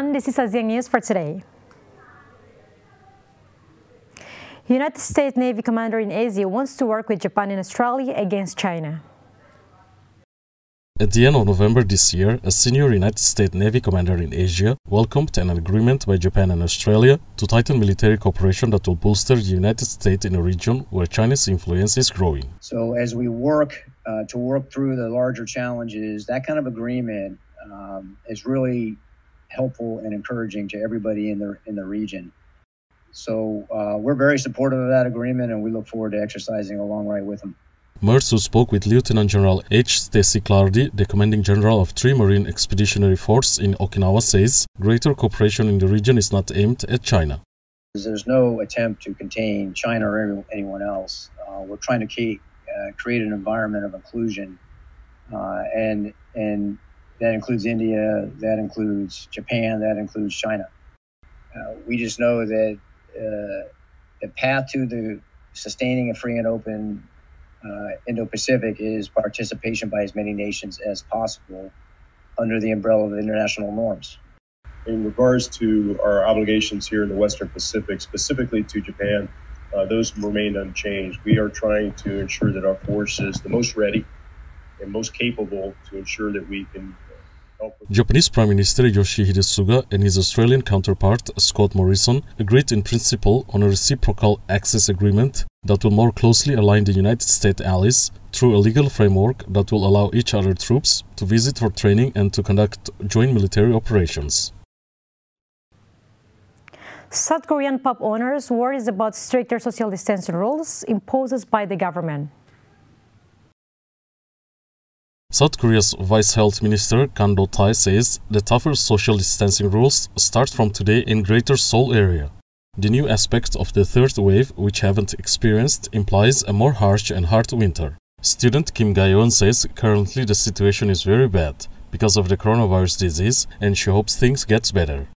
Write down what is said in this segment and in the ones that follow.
everyone, this is ASEAN News for today. United States Navy commander in Asia wants to work with Japan and Australia against China. At the end of November this year, a senior United States Navy commander in Asia welcomed an agreement by Japan and Australia to tighten military cooperation that will bolster the United States in a region where China's influence is growing. So, as we work uh, to work through the larger challenges, that kind of agreement um, is really helpful and encouraging to everybody in the in the region. So uh, we're very supportive of that agreement, and we look forward to exercising along right with them. Mercer spoke with Lieutenant General H. Stacy Clardy, the commanding general of 3 Marine Expeditionary Force in Okinawa, says greater cooperation in the region is not aimed at China. There's no attempt to contain China or anyone else. Uh, we're trying to keep, uh, create an environment of inclusion, uh, and and that includes India, that includes Japan, that includes China. Uh, we just know that uh, the path to the sustaining a free and open uh, Indo-Pacific is participation by as many nations as possible under the umbrella of international norms. In regards to our obligations here in the Western Pacific, specifically to Japan, uh, those remain unchanged. We are trying to ensure that our force is the most ready and most capable to ensure that we can Japanese Prime Minister Yoshihide Suga and his Australian counterpart Scott Morrison agreed in principle on a reciprocal access agreement that will more closely align the United States allies through a legal framework that will allow each other troops to visit for training and to conduct joint military operations. South Korean pub owners worries about stricter social distancing rules imposed by the government. South Korea's Vice Health Minister Kang Do-tae says the tougher social distancing rules start from today in Greater Seoul area. The new aspect of the third wave, which haven't experienced, implies a more harsh and hard winter. Student Kim Ga-yeon says currently the situation is very bad because of the coronavirus disease and she hopes things get better.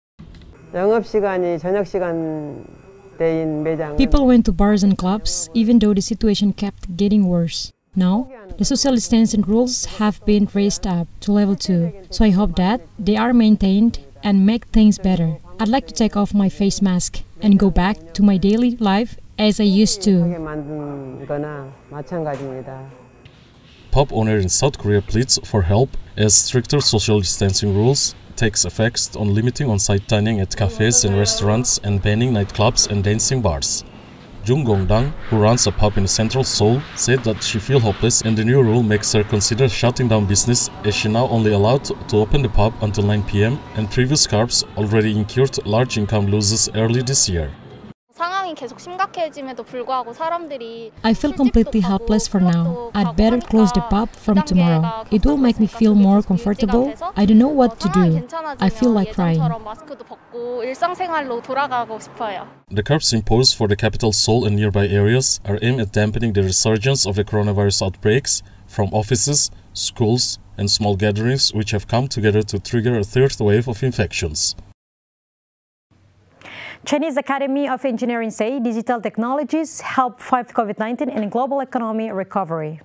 People went to bars and clubs even though the situation kept getting worse. Now, the social distancing rules have been raised up to level 2, so I hope that they are maintained and make things better. I'd like to take off my face mask and go back to my daily life as I used to. Pub owner in South Korea pleads for help as stricter social distancing rules takes effect on limiting on-site dining at cafes and restaurants and banning nightclubs and dancing bars. Jung Gong-dang, who runs a pub in central Seoul, said that she feels hopeless and the new rule makes her consider shutting down business as she now only allowed to open the pub until 9 pm and previous curbs already incurred large income losses early this year. 계속 심각해짐에도 불구하고 사람들이 I feel completely helpless for now. I'd better close the pub from tomorrow. It will make me feel more comfortable. I don't know what to do. I feel like crying. 마스크도 벗고 일상생활로 돌아가고 싶어요. The curbs imposed for the capital Seoul and nearby areas are aimed at dampening the resurgence of the coronavirus outbreaks from offices, schools, and small gatherings which have come together to trigger a third wave of infections. Chinese Academy of Engineering say digital technologies help fight COVID-19 and global economy recovery.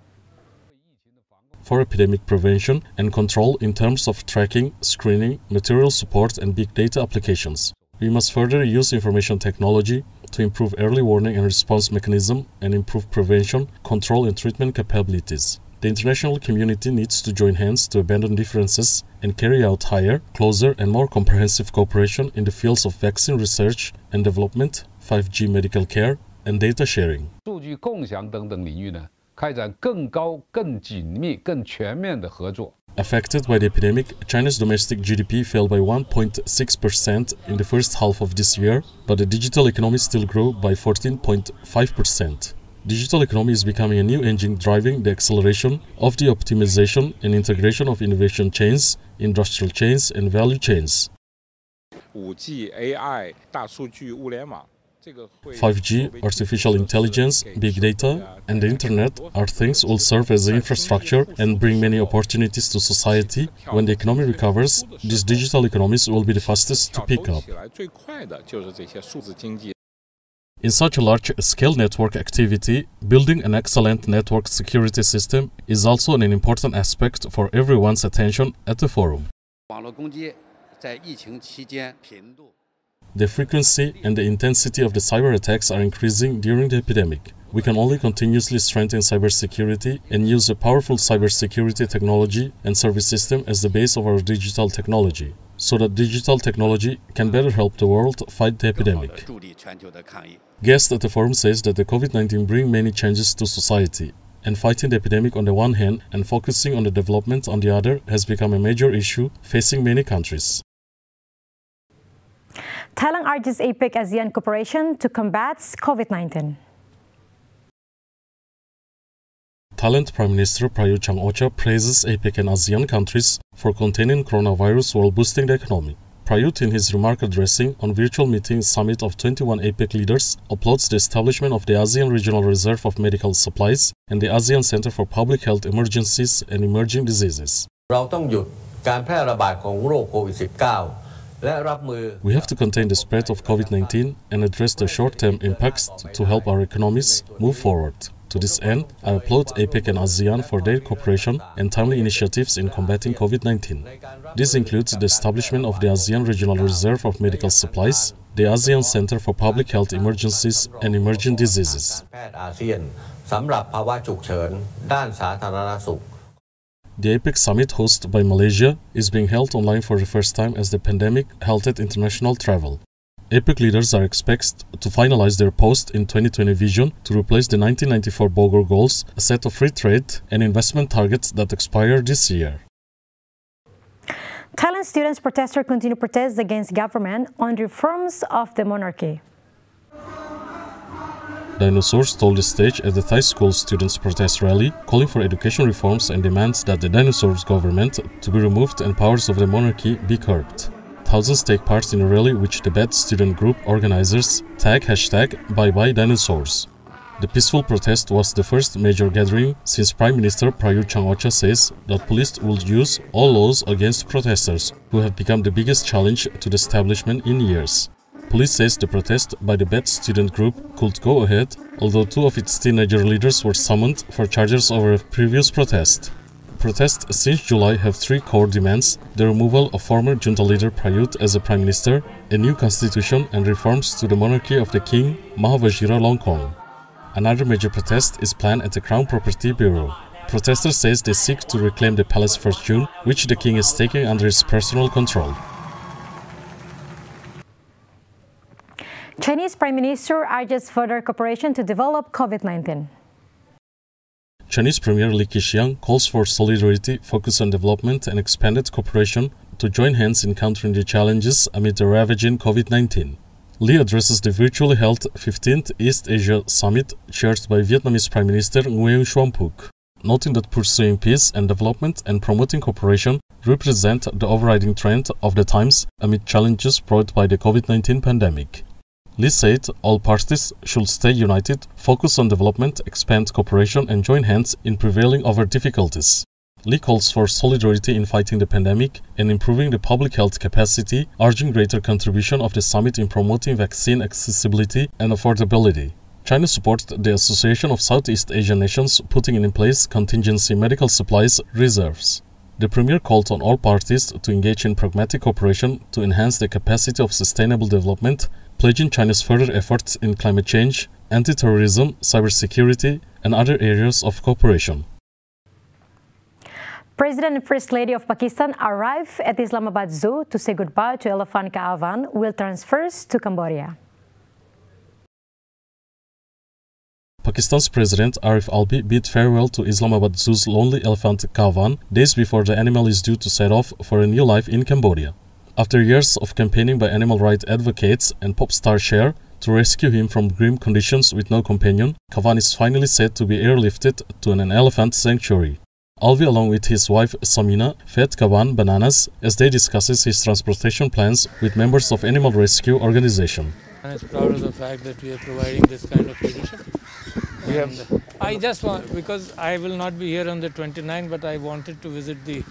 For epidemic prevention and control in terms of tracking, screening, material support and big data applications, we must further use information technology to improve early warning and response mechanism and improve prevention, control and treatment capabilities. The international community needs to join hands to abandon differences and carry out higher, closer, and more comprehensive cooperation in the fields of vaccine research and development, 5G medical care, and data sharing. Affected by the epidemic, China's domestic GDP fell by 1.6% in the first half of this year, but the digital economy still grew by 14.5% digital economy is becoming a new engine driving the acceleration of the optimization and integration of innovation chains, industrial chains, and value chains. 5G, artificial intelligence, big data, and the internet are things will serve as infrastructure and bring many opportunities to society. When the economy recovers, these digital economies will be the fastest to pick up. In such a large-scale network activity, building an excellent network security system is also an important aspect for everyone's attention at the forum. The frequency and the intensity of the cyber attacks are increasing during the epidemic. We can only continuously strengthen cybersecurity and use a powerful cybersecurity technology and service system as the base of our digital technology, so that digital technology can better help the world fight the epidemic. Guest at the forum says that the COVID-19 bring many changes to society, and fighting the epidemic on the one hand and focusing on the development on the other has become a major issue facing many countries. Thailand urges APEC ASEAN cooperation to combat COVID-19. Thailand Prime Minister Prayut Chan-ocha praises APEC and ASEAN countries for containing coronavirus while boosting the economy. Prayut, in his remark addressing on virtual meeting summit of 21 APEC leaders, applauds the establishment of the ASEAN Regional Reserve of Medical Supplies and the ASEAN Center for Public Health Emergencies and Emerging Diseases. We have to contain the spread of COVID-19 and address the short-term impacts to help our economies move forward. To this end, I applaud APEC and ASEAN for their cooperation and timely initiatives in combating COVID-19. This includes the establishment of the ASEAN Regional Reserve of Medical Supplies, the ASEAN Center for Public Health Emergencies and Emerging Diseases. The APEC summit hosted by Malaysia is being held online for the first time as the pandemic halted international travel. APEC leaders are expected to finalize their post in 2020 vision to replace the 1994 Bogor goals, a set of free trade and investment targets that expire this year. Thailand students protesters continue protests against government on reforms of the monarchy. Dinosaurs stole the stage at the Thai school students' protest rally, calling for education reforms and demands that the dinosaurs government to be removed and powers of the monarchy be curbed. Thousands take part in a rally which the Bad student group organizers tag hashtag Bye Bye Dinosaurs. The peaceful protest was the first major gathering since Prime Minister Prayut Chan-ocha says that police will use all laws against protesters, who have become the biggest challenge to the establishment in years. Police says the protest by the Bad student group could go ahead, although two of its teenager leaders were summoned for charges over a previous protest. Protests since July have three core demands the removal of former junta leader Prayut as a prime minister, a new constitution, and reforms to the monarchy of the king Maha Vajiralongkorn. Another major protest is planned at the Crown Property Bureau. Protesters say they seek to reclaim the palace fortune, which the king is taking under his personal control. Chinese Prime Minister urges further cooperation to develop COVID-19. Chinese Premier Li Keqiang calls for solidarity, focus on development, and expanded cooperation to join hands in countering the challenges amid the ravaging COVID-19. Li addresses the virtually held 15th East Asia Summit chaired by Vietnamese Prime Minister Nguyen Xuan Phuc, noting that pursuing peace and development and promoting cooperation represent the overriding trend of the times amid challenges brought by the COVID-19 pandemic. Li said all parties should stay united, focus on development, expand cooperation, and join hands in prevailing over difficulties. Li calls for solidarity in fighting the pandemic and improving the public health capacity, urging greater contribution of the summit in promoting vaccine accessibility and affordability. China supports the Association of Southeast Asian Nations putting in place contingency medical supplies reserves. The Premier called on all parties to engage in pragmatic cooperation to enhance the capacity of sustainable development, pledging China's further efforts in climate change, anti-terrorism, cybersecurity, and other areas of cooperation. President and First Lady of Pakistan arrive at Islamabad Zoo to say goodbye to elephant Kaavan will transfers to Cambodia. Pakistan's President Arif Alvi bid farewell to Islamabad Zoo's lonely elephant Kaavan days before the animal is due to set off for a new life in Cambodia. After years of campaigning by animal rights advocates and pop star Cher to rescue him from grim conditions with no companion, Kaavan is finally said to be airlifted to an elephant sanctuary. Alvi, along with his wife Samina, fed Kaavan bananas as they discusses his transportation plans with members of animal rescue organization. I'm proud of the fact that we are providing this kind of leadership. And I just want, because I will not be here on the 29th, but I wanted to visit the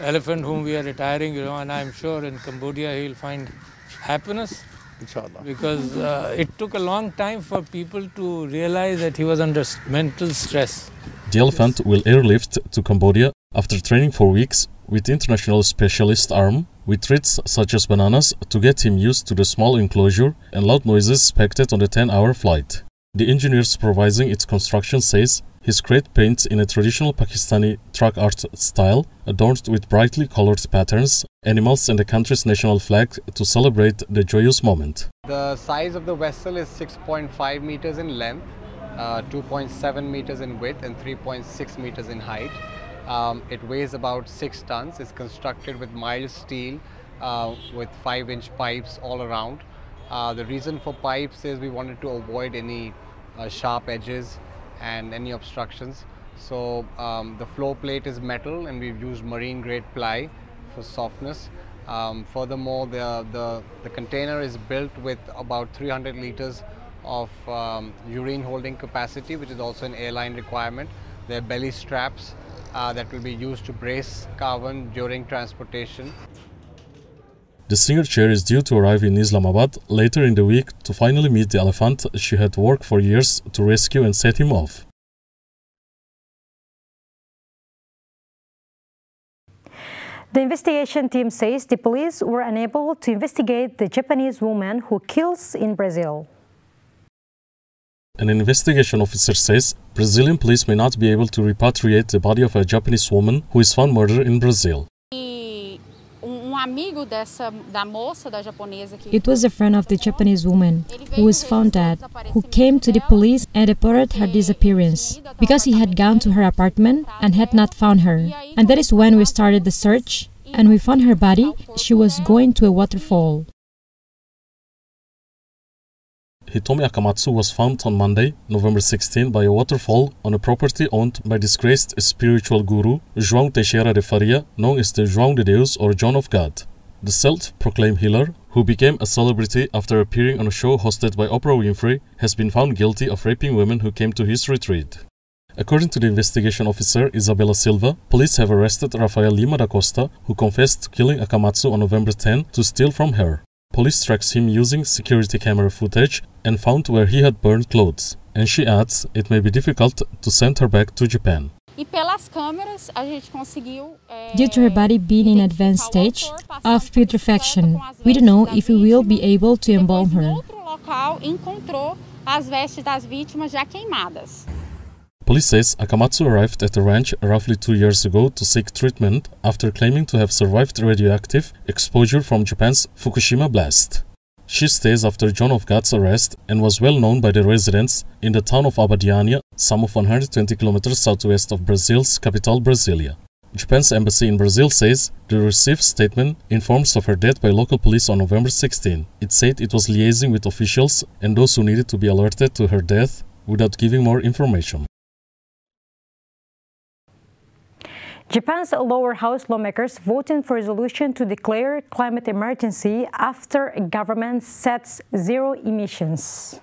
elephant whom we are retiring, you know, and I'm sure in Cambodia he will find happiness. Inshallah. Because uh, it took a long time for people to realize that he was under mental stress. The elephant will airlift to Cambodia After training for weeks with International Specialist Arm, with treats such as bananas to get him used to the small enclosure and loud noises expected on the 10-hour flight. The engineer supervising its construction says his crate paints in a traditional Pakistani truck art style, adorned with brightly colored patterns, animals and the country's national flag to celebrate the joyous moment. The size of the vessel is 6.5 meters in length, uh, 2.7 meters in width and 3.6 meters in height. Um, it weighs about 6 tons. It's constructed with mild steel uh, with 5 inch pipes all around. Uh, the reason for pipes is we wanted to avoid any uh, sharp edges and any obstructions. So um, the floor plate is metal and we've used marine grade ply for softness. Um, furthermore, the, the, the, container is built with about 300 liters of um, urine holding capacity, which is also an airline requirement. There are belly straps uh, that will be used to brace Kaavan during transportation. The singer Cher is due to arrive in Islamabad later in the week to finally meet the elephant she had worked for years to rescue and set him off. The investigation team says the police were unable to investigate the Japanese woman who kills in Brazil. An investigation officer says Brazilian police may not be able to repatriate the body of a Japanese woman who is found murdered in Brazil. It was a friend of the Japanese woman who was found dead, who came to the police and reported her disappearance because he had gone to her apartment and had not found her. And that is when we started the search and we found her body. She was going to a waterfall. Hitomi Akamatsu was found on Monday, November 16, by a waterfall on a property owned by disgraced spiritual guru João Teixeira de Faria, known as the João de Deus or John of God. The self-proclaimed healer, who became a celebrity after appearing on a show hosted by Oprah Winfrey, has been found guilty of raping women who came to his retreat. According to the investigation officer Isabella Silva, police have arrested Rafael Lima da Costa, who confessed to killing Akamatsu on November 10 to steal from her. Police tracks him using security camera footage and found where he had burned clothes. And she adds it may be difficult to send her back to Japan. Due to her body being in advanced stage of putrefaction, we don't know if we will be able to embalm her. Police says Akamatsu arrived at the ranch roughly two years ago to seek treatment after claiming to have survived radioactive exposure from Japan's Fukushima blast. She stays after John of God's arrest and was well known by the residents in the town of Abadiânia, some of 120 kilometers southwest of Brazil's capital Brasilia. Japan's embassy in Brazil says the received statement informs of her death by local police on November 16. It said it was liaising with officials and those who needed to be alerted to her death without giving more information. Japan's lower house lawmakers voting for resolution to declare climate emergency after a government sets zero emissions.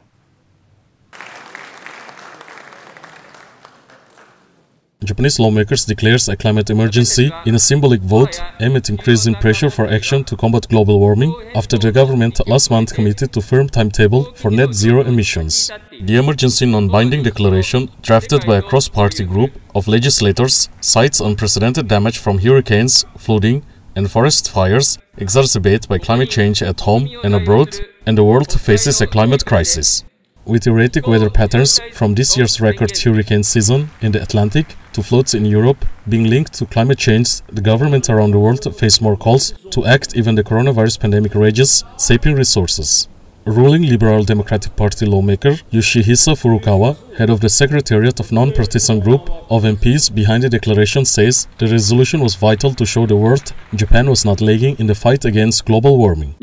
Japanese lawmakers declares a climate emergency in a symbolic vote at increasing pressure for action to combat global warming after the government last month committed to firm timetable for net zero emissions. The emergency non-binding declaration, drafted by a cross-party group of legislators, cites unprecedented damage from hurricanes, flooding, and forest fires exacerbated by climate change at home and abroad, and the world faces a climate crisis. With erratic weather patterns from this year's record hurricane season in the Atlantic to floods in Europe being linked to climate change, the governments around the world face more calls to act even the coronavirus pandemic rages, saping resources. Ruling Liberal Democratic Party lawmaker Yoshihisa Furukawa, head of the Secretariat of non-partisan group of MPs behind the declaration says the resolution was vital to show the world Japan was not lagging in the fight against global warming.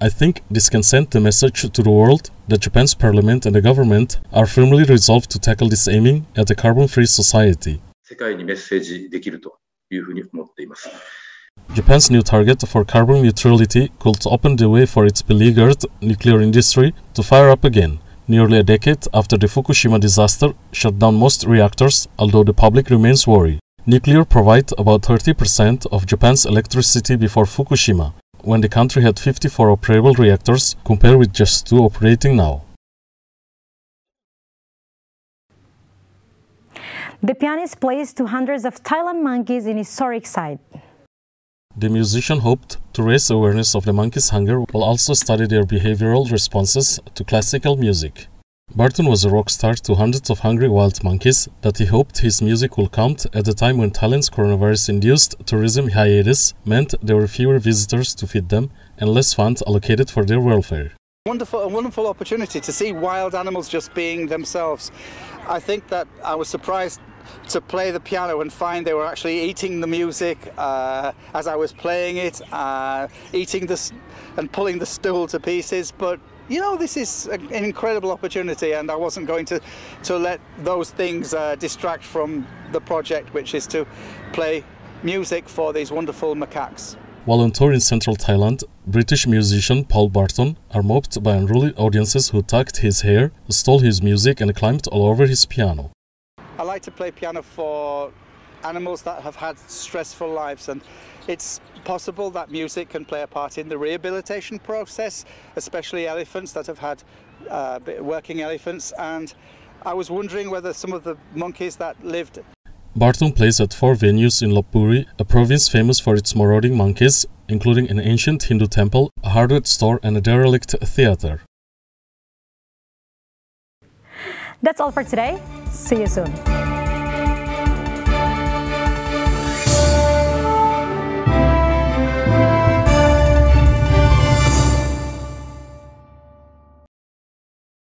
I think this can send the message to the world that Japan's parliament and the government are firmly resolved to tackle this aiming at a carbon-free society. Japan's new target for carbon neutrality could open the way for its beleaguered nuclear industry to fire up again, nearly a decade after the Fukushima disaster shut down most reactors, although the public remains worried. Nuclear provided about 30% of Japan's electricity before Fukushima, when the country had 54 operable reactors compared with just two operating now. The pianist plays to hundreds of Thailand monkeys in historic site. The musician hoped to raise awareness of the monkeys' hunger while also study their behavioral responses to classical music. Barton was a rock star to hundreds of hungry wild monkeys that he hoped his music would count at a time when Thailand's coronavirus-induced tourism hiatus meant there were fewer visitors to feed them and less funds allocated for their welfare. Wonderful, a wonderful opportunity to see wild animals just being themselves. I think that I was surprised to play the piano and find they were actually eating the music uh, as I was playing it, uh, eating this and pulling the stool to pieces. But you know, this is an incredible opportunity, and I wasn't going to to let those things uh, distract from the project, which is to play music for these wonderful macaques. While on tour in central Thailand, British musician Paul Barton are mobbed by unruly audiences who tugged his hair, stole his music, and climbed all over his piano. I like to play piano for animals that have had stressful lives and it's possible that music can play a part in the rehabilitation process, especially elephants that have had uh, working elephants and I was wondering whether some of the monkeys that lived Barton plays at four venues in Lopburi, a province famous for its marauding monkeys, including an ancient Hindu temple, a hardware store and a derelict theater. That's all for today. See you soon.